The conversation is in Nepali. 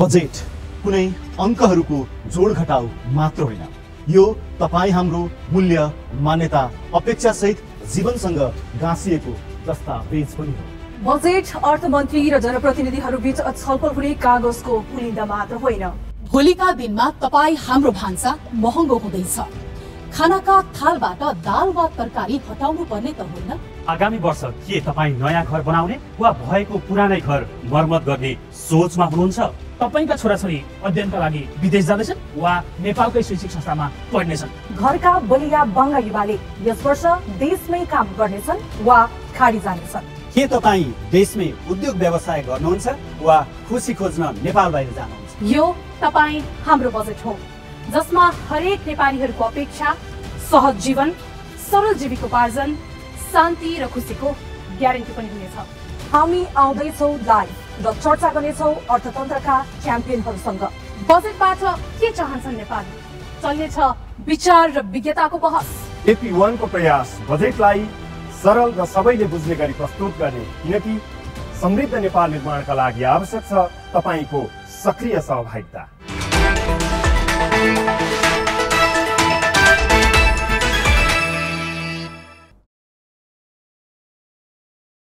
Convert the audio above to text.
बजेट कुनै अङ्कहरूको जोड घटाउ मात्र होइन। यो तपाईँ हाम्रो मूल्य मान्यता अपेक्षासहित जीवनसँग गाँसिएको दस्तावेज पनि हो। बजेट अर्थमन्त्री र जनप्रतिनिधिहरू बीच छलफल हुने कागजको पुलिन्दा मात्र होइन। भोलिका दिनमा तपाईँ हाम्रो भान्सा महँगो हुँदैछ। खानाका थालबाट दाल वा तरकारी हटाउनु पर्ने त होइन। आगामी वर्ष के तपाईँ नयाँ घर बनाउने वा भएको पुरानै घर मर्मत गर्ने सोचमा हुनुहुन्छ? तपाईँका छोराछोरी अध्ययनका लागि विदेश जाँदैछन् वा नेपालकै शैक्षिक संस्थामा पढ्नेछन्? घरका बलिया बङ्गा युवाले यस वर्ष देशमै काम गर्नेछन् वा खाडी जानेछन्। के तपाईँ देशमै उद्योग व्यवसाय गर्नुहुन्छ वा खुसी खोज्न नेपाल बाहिर जानुहुन्छ? यो तपाईँ हाम्रो बजेट हो। जसमा हरेक नेपालीहरूको अपेक्षा सहज जीवन सरल जीविकोपार्जन शान्ति र खुसीको ग्यारेन्टी पनि हुनेछ। हामी आउँदैछौँ लाइभ र चर्चा गर्नेछौँ अर्थतन्त्रका च्याम्पियनहरूसँग। बजेटबाट के चाहन्छन् नेपाली? चल्नेछ विचार र विज्ञताको बहस। एपी वानको प्रयास बजेटलाई सरल र सबैले बुझ्ने गरी प्रस्तुत गर्ने किनकि समृद्ध नेपाल निर्माणका लागि आवश्यक छ तपाईँको सक्रिय सहभागिता।